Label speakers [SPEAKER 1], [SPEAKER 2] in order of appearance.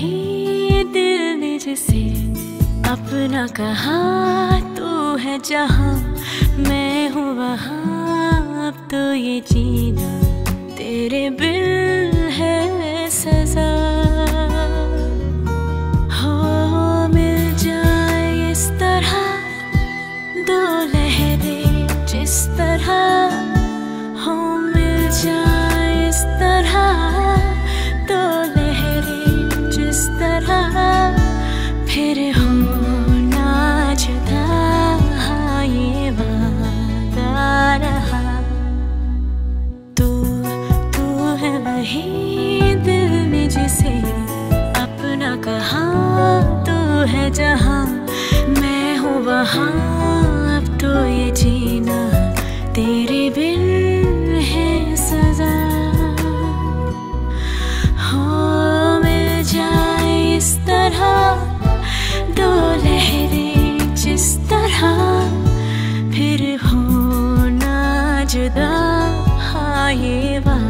[SPEAKER 1] ही दिल ने जिसे अपना कहा तू है जहा। मैं हूँ वहाँ, अब तो ये जीना तेरे बिल है सजा। है दिल में जिसे अपना कहा तो है जहा मैं हूँ वहाँ, अब तो ये जीना तेरे बिन है सजा। हो, मिल जाए इस तरह, दो लहरे जिस तरह, फिर हो ना जुदा। हाँ ये बात